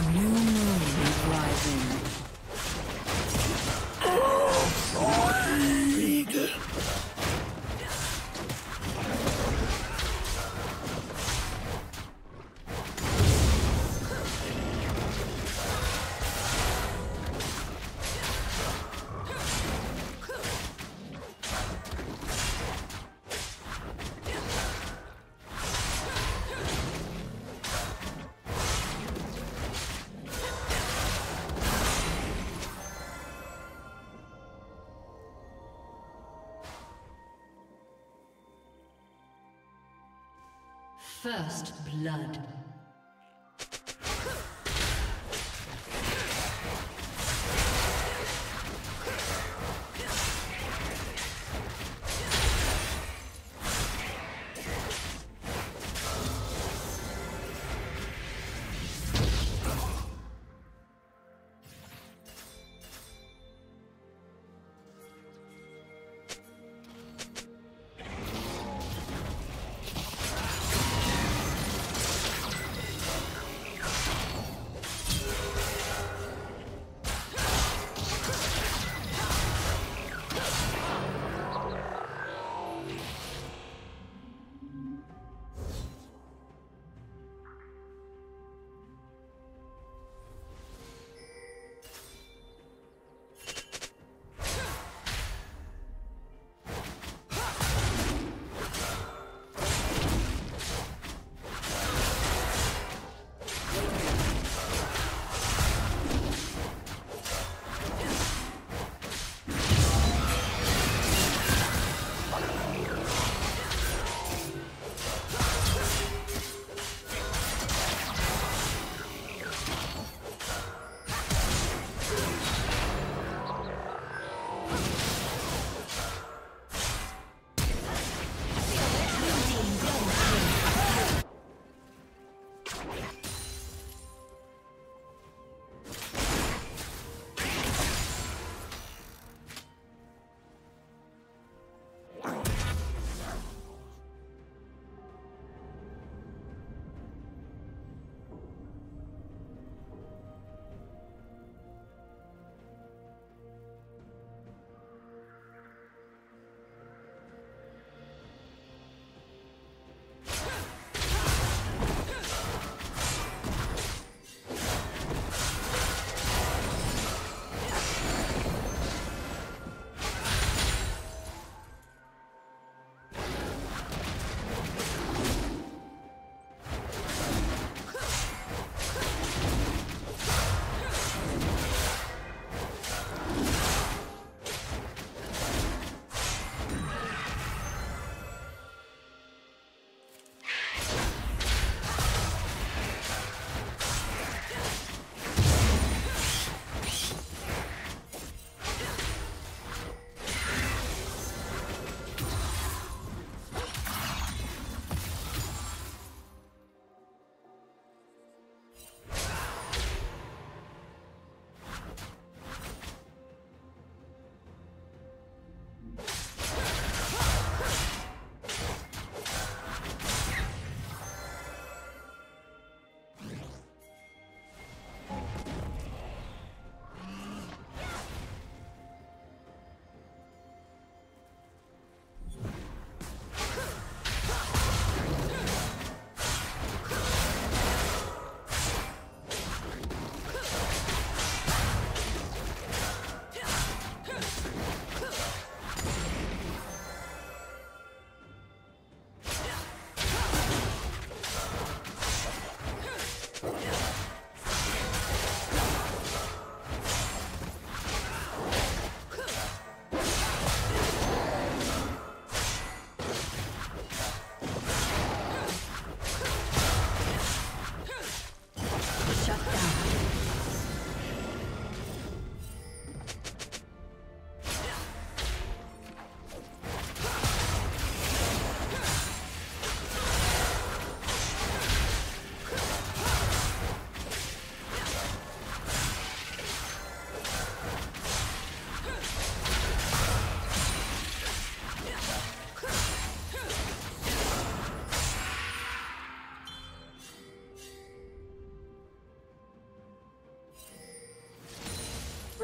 A new First blood.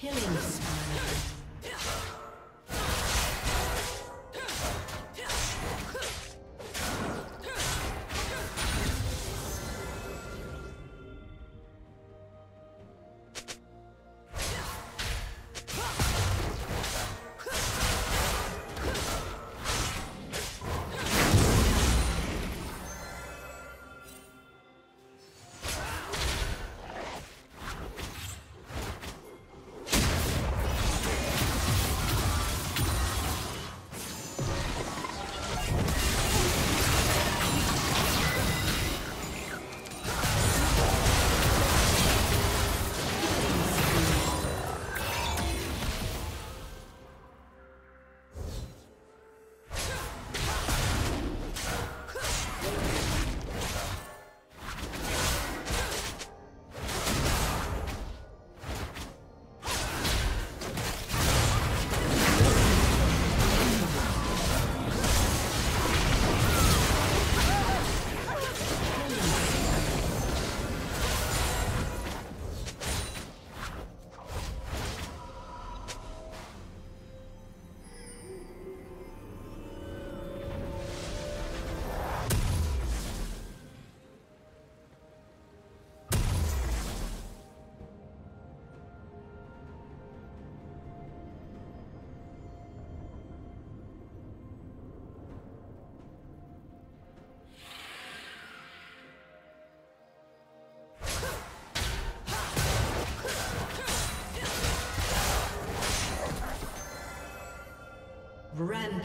Killing spree.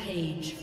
Rampage.